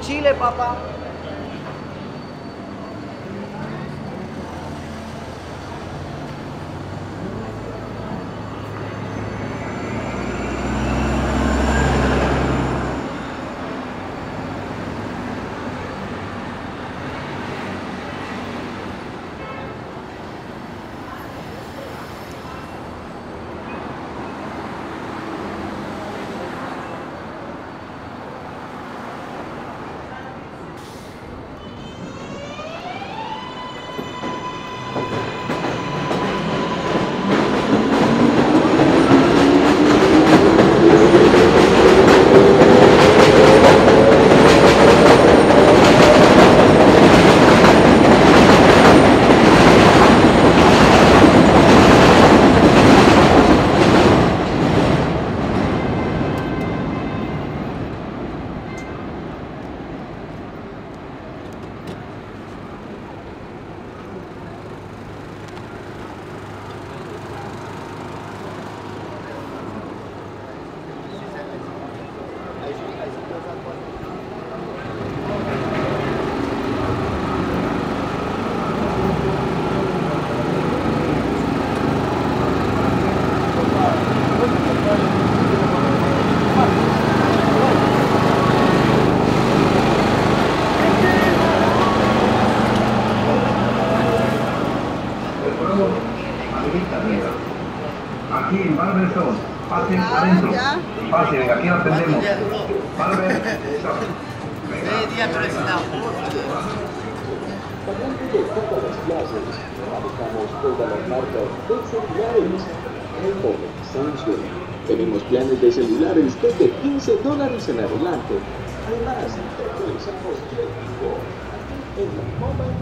Chile, papá. Aquí en Barberstone. Pasen adentro. Pasen, aquí lo atendemos. Barber. Media prestado. Pagando de todas las clases, manejamos todas las marcas de celulares. iPhone, Samsung. Tenemos planes de celulares desde 15 dólares en adelante. Además, en la Mobile.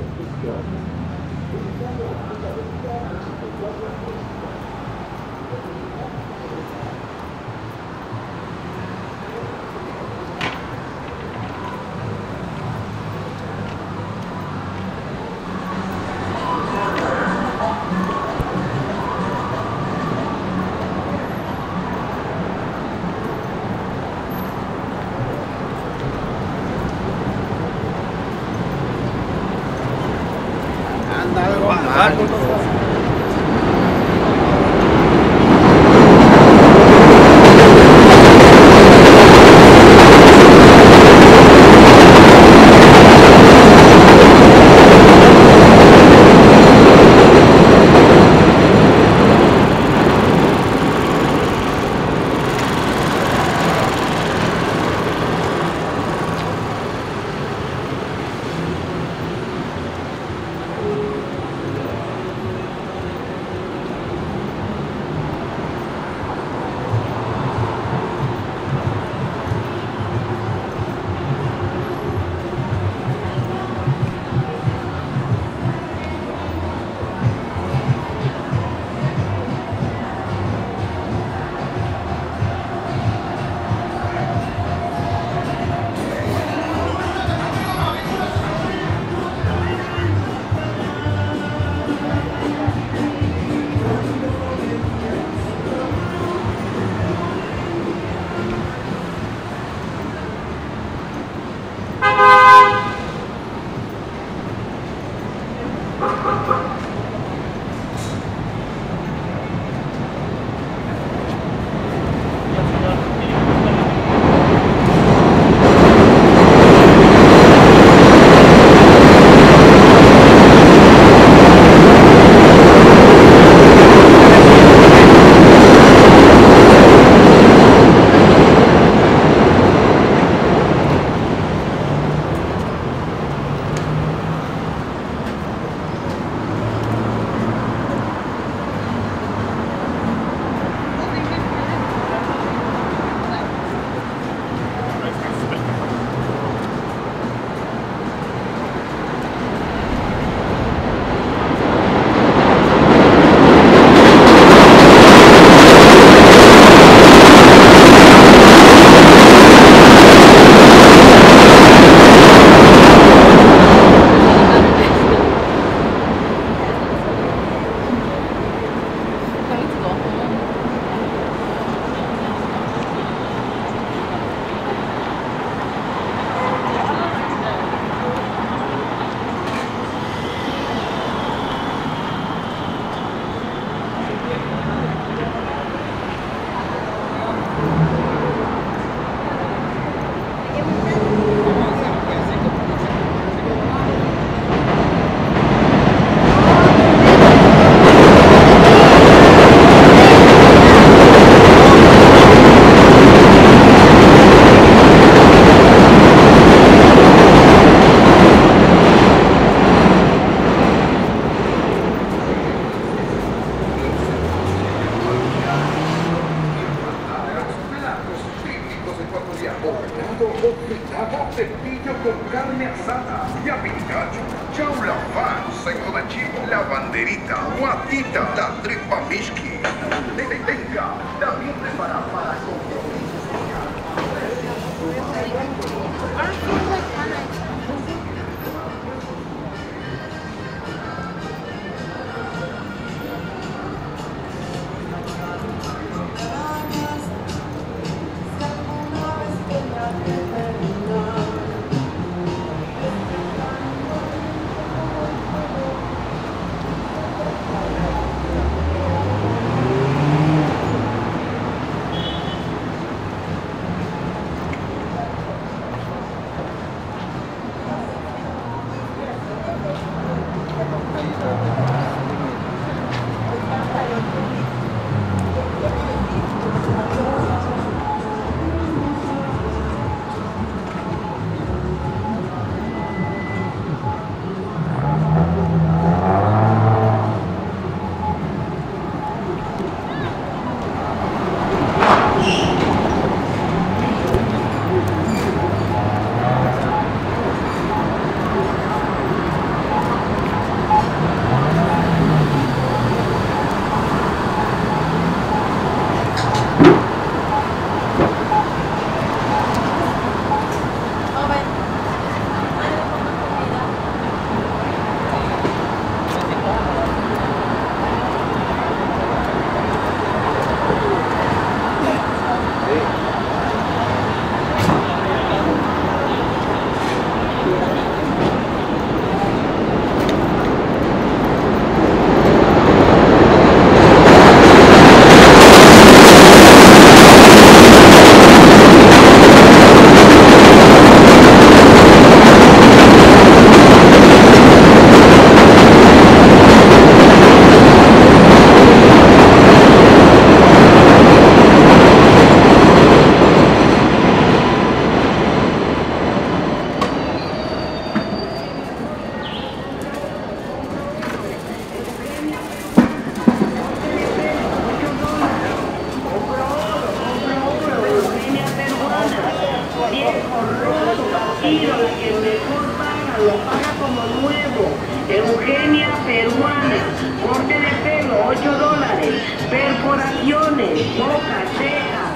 Eugenia peruana, corte de pelo, 8 dólares. Perforaciones, boca, ceja,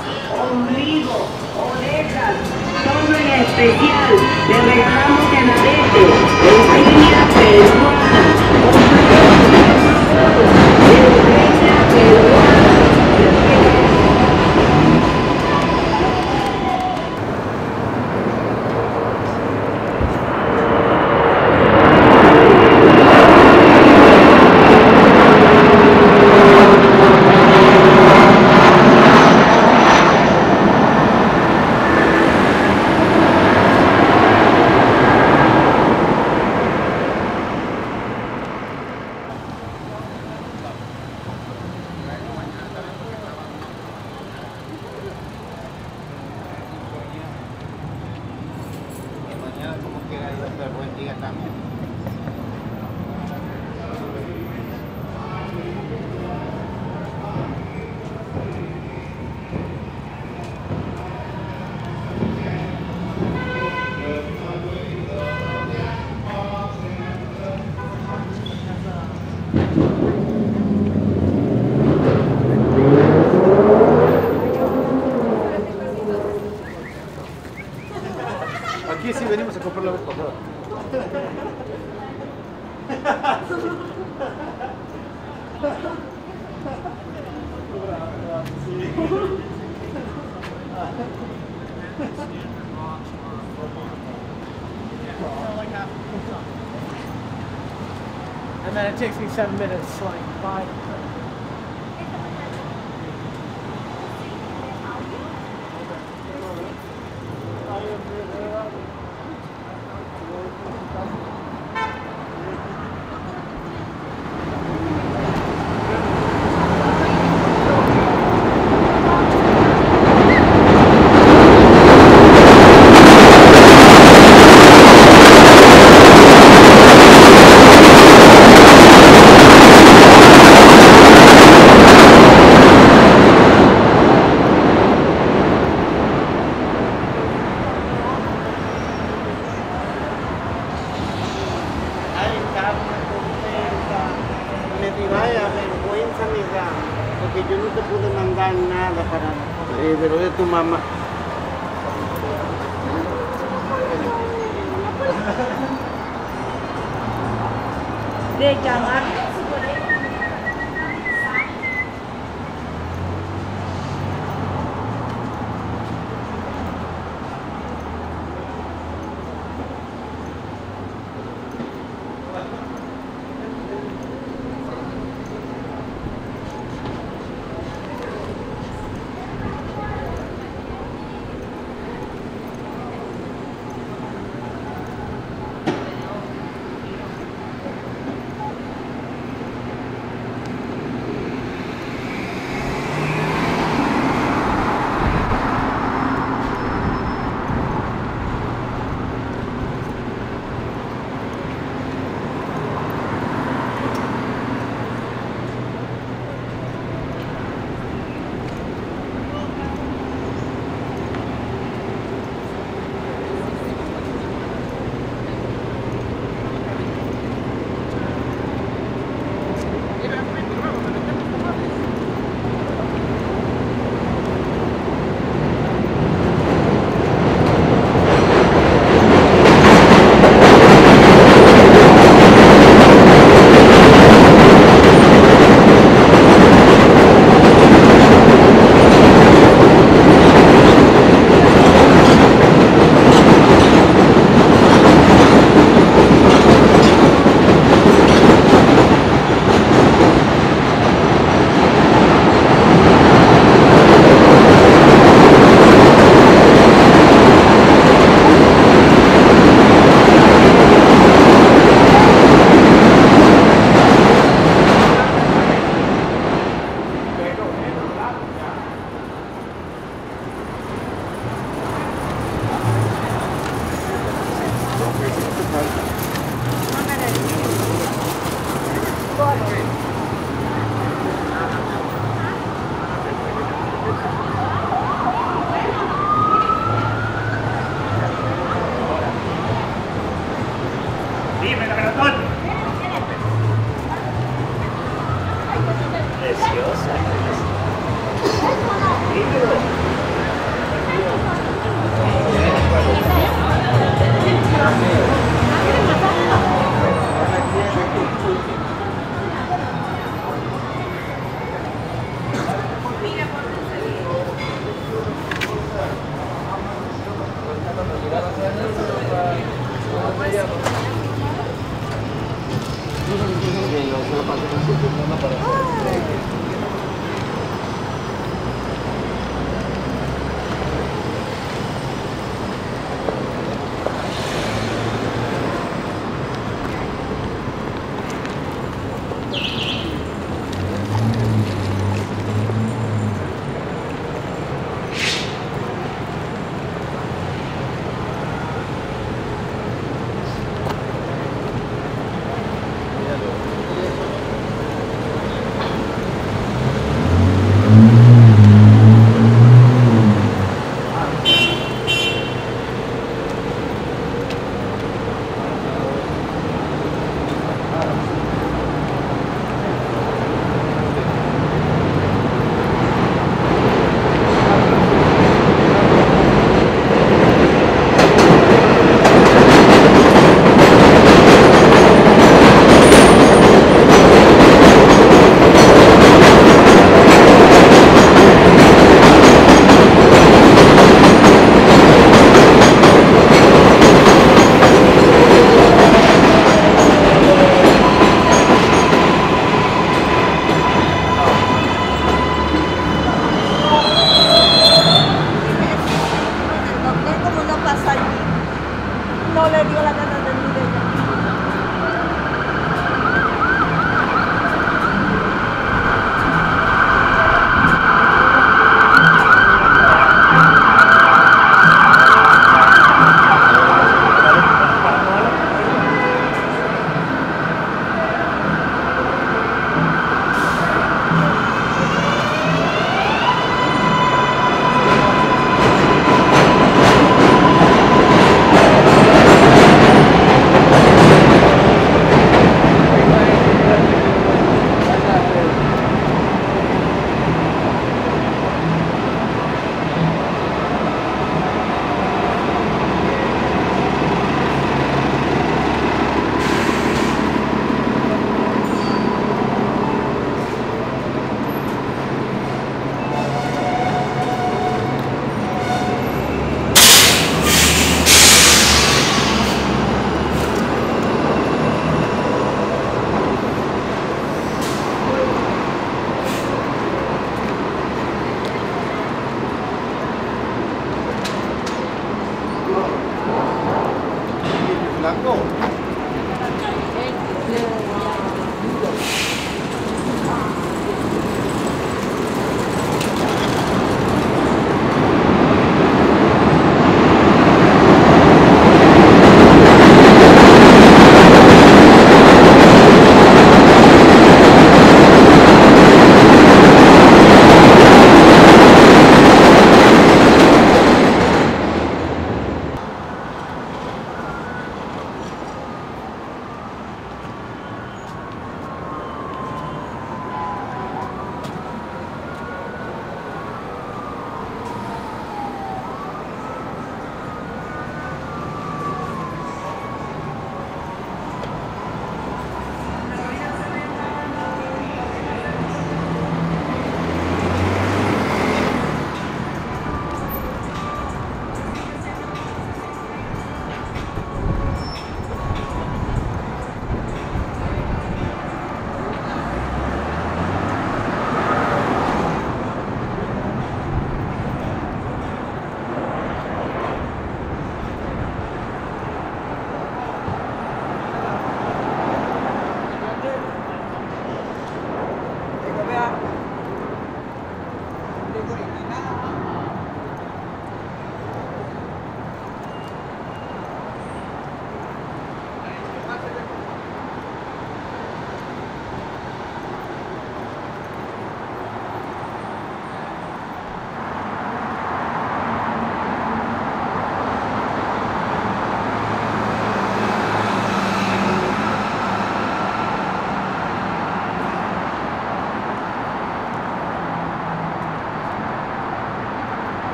ombligo, orejas, todo en especial. Le regalamos en. Eugenia peruana. Eugenia peruana. Mañana como quiera iba a ser buen día también. It takes me seven minutes, like выход.